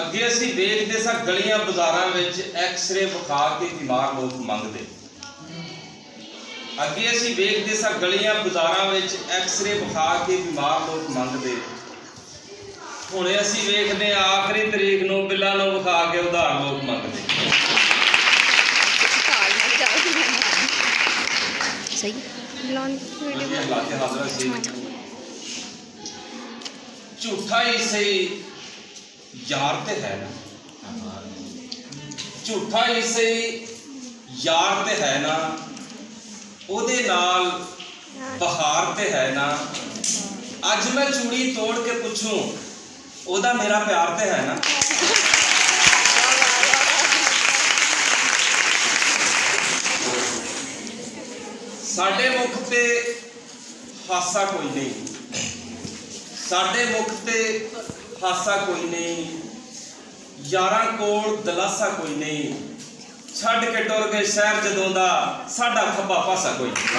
ਅੱਗੇ ਅਸੀਂ ਵੇਖਦੇ ਸਾਂ ਗਲੀਆਂ ਬਾਜ਼ਾਰਾਂ ਵਿੱਚ ਐਕਸ-ਰੇ ਵਿਖਾ ਕੇ ਬਿਮਾਰ ਲੋਕ ਮੰਗਦੇ। ਅੱਗੇ ਅਸੀਂ ਵੇਖਦੇ ਸਾਂ ਗਲੀਆਂ ਬਾਜ਼ਾਰਾਂ ਵਿੱਚ ਐਕਸ-ਰੇ ਵਿਖਾ ਕੇ ਬਿਮਾਰ ਲੋਕ ਮੰਗਦੇ। ਹੁਣੇ ਅਸੀਂ ਵੇਖਦੇ ਹਾਂ ਆਖਰੀ ਤਰੀਕ ਨੂੰ ਬਿੱਲਾਂ ਨੂੰ ਵਿਖਾ ਕੇ ਉਧਾਰ ਲੋਕ ਮੰਗਦੇ। ਸਹੀ ਵਧੀਆ ਵੀਡੀਓ ਝੂਠਾ ਹੀ ਸਹੀ। ਯਾਰ ਤੇ ਹੈ ਨਾ। ਝੂਠਾ ਹੀ ਸਹੀ ਯਾਰ ਤੇ ਹੈ ਨਾ। ਉਹਦੇ ਨਾਲ ਬਹਾਰ ਤੇ ਹੈ ਨਾ। ਅੱਜ ਮੈਂ ਚੂੜੀ ਤੋੜ ਕੇ ਪੁੱਛੂੰ, ਉਹਦਾ ਮੇਰਾ ਪਿਆਰ ਤੇ ਹੈ ਨਾ। ਸਾਡੇ ਮੁਖ ਤੇ ਹਾਸਾ ਕੋਈ ਨਹੀਂ। ਸਾਡੇ ਮੁਖ ਤੇ ਹਾਸਾ ਕੋਈ ਨਹੀਂ, ਯਾਰਾਂ ਕੋਲ ਦਲਾਸਾ ਕੋਈ ਨਹੀਂ। ਛੱਡ ਕੇ ਟੁਰ ਗਏ ਸ਼ਹਿਰ ਜਦੋਂ ਦਾ ਸਾਡਾ ਖੱਬਾ ਪਾਸਾ ਕੋਈ ਨਹੀਂ।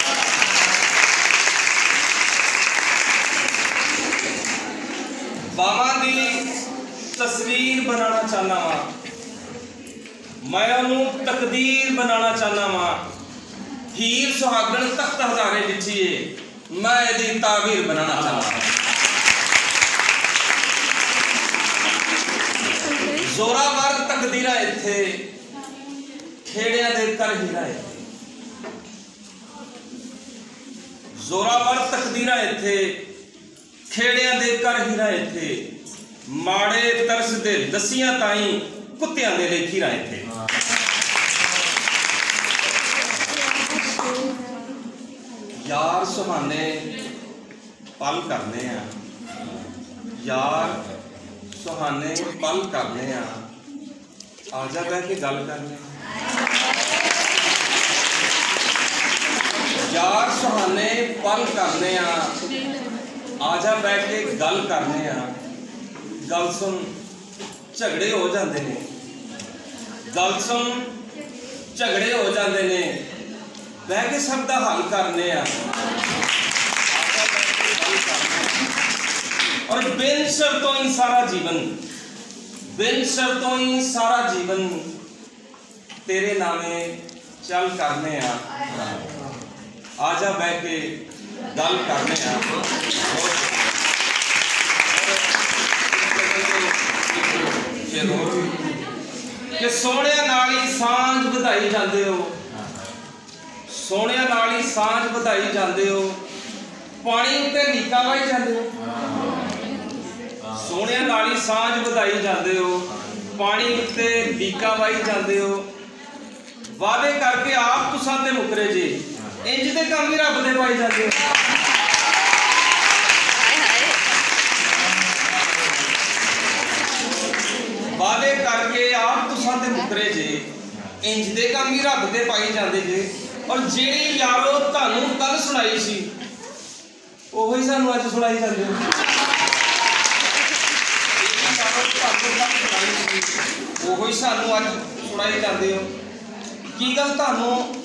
ਬਾਵਾਂ ਦੀ ਤਸਵੀਰ ਬਣਾਉਣਾ ਚਾਹਨਾ ਵਾਂ। ਮੈਂ ਉਹਨੂੰ ਤਕਦੀਰ ਬਣਾਉਣਾ ਚਾਹਨਾ ਵਾਂ। ਹੀਰ ਸੁਹਾਗਣ ਤਖਤ ਹਜ਼ਾਰੇ ਦਿੱਤੀਏ ਮੈਂ ਇਹਦੀ ਤਾਵੀਰ ਬਣਾਉਣਾ ਚਾਹਨਾ ਵਾਂ। ਜ਼ੋਰਾਵਰ ਇੱਥੇ, ਖੇੜਿਆਂ ਦੇ ਕਰ ਹੀਰਾ ਇੱਥੇ। ਜ਼ੋਰਾਵਰ ਤਕਦੀਰਾ ਇੱਥੇ, ਖੇੜਿਆਂ ਦੇ ਕਰ ਹੀਰਾ ਇੱਥੇ। ਮਾੜੇ ਤਰਸ ਦੇ ਦਸੀਆਂ ਤਾਈ ਕੁੱਤਿਆਂ ਦੇ ਲੇਖੀ ਰਾ ਇੱਥੇ। ਯਾਰ ਸੁਹਾਨੇ, ਪਲ ਕਰਨੇ ਆ। ਯਾਰ ਸੁਹਾਨੇ, ਪਲ ਕਰਨੇ ਆ। ਆ ਜਾ ਬਹਿ ਕੇ ਗੱਲ ਕਰਨੇ ਯਾਰ ਸੁਹਾਨੇ ਪਲ ਕਰਨੇ ਆ ਆ ਜਾ ਬੈਠ ਕੇ ਗੱਲ ਕਰਨੇ ਆ ਗੱਲ ਸੁਣ ਝਗੜੇ ਹੋ ਜਾਂਦੇ ਨੇ ਗੱਲ ਸੁਣ ਝਗੜੇ ਹੋ ਜਾਂਦੇ ਨੇ ਬਹਿ ਕੇ ਸਭ ਦਾ ਹੱਲ ਕਰਨੇ ਆ ਔਰ ਬਿਨ ਸ਼ਰਤੋਂ ਹੀ ਸਾਰਾ ਜੀਵਨ ਬਿਨ ਸ਼ਰਤੋਂ ਹੀ ਸਾਰਾ ਜੀਵਨ ਤੇਰੇ ਨਾਮੇ ਚੱਲ ਕਰਨੇ ਆ। ਆ ਜਾ ਬਹਿ ਕੇ ਗੱਲ ਕਰਨੇ ਆ। ਕਿ ਸੋਹਣਿਆਂ ਨਾਲ ਹੀ ਸਾਂਝ ਵਧਾਈ ਜਾਂਦੇ ਹੋ, ਸੋਹਣਿਆਂ ਨਾਲ ਹੀ ਸਾਂਝ ਵਧਾਈ ਜਾਂਦੇ ਹੋ, ਪਾਣੀ ਉੱਤੇ ਨੀਕਾ ਵਾਈ ਜਾਂਦੇ ਹੋ। ਸੋਹਣਿਆਂ ਨਾਲ ਹੀ ਸਾਂਝ ਵਧਾਈ ਜਾਂਦੇ ਹੋ, ਪਾਣੀ ਉੱਤੇ ਡੀਕਾ ਵਾਈ ਜਾਂਦੇ ਹੋ। ਵਾਅਦੇ ਕਰਕੇ ਆਪ ਤੁਸਾਂ ਤੇ ਮੁਕਰੇ ਜੇ। ਇੰਜ ਦੇ ਕੰਮ ਵੀ ਰੱਬ ਦੇ ਪਾਈ ਜਾਂਦੇ ਹੋ। ਵਾਅਦੇ ਕਰਕੇ ਆਪ ਤੁਸਾਂ ਤੇ ਮੁਕਰੇ ਜੇ। ਇੰਜ ਦੇ ਕੰਮ ਵੀ ਰੱਬ ਦੇ ਪਾਈ ਜਾਂਦੇ ਜੇ। ਔਰ ਜਿਹੜੀ ਯਾਰੋ ਤੁਹਾਨੂੰ ਕੱਲ ਸੁਣਾਈ ਸੀ, ਉਹੀ ਸਾਨੂੰ ਅੱਜ ਸੁਣਾਈ ਜਾਂਦੇ ਹੋ ਜਿਹੜੀ ਯਾਰੋ ਤੁਹਾਨੂੰ ਕੱਲ੍ਹ ਸੁਣਾਈ ਸੀ, ਉਹੀ ਸਾਨੂੰ ਅੱਜ ਸੁਣਾਈ ਜਾਂਦੇ ਹੋ। ਕੀ ਗੱਲ ਤੁਹਾਨੂੰ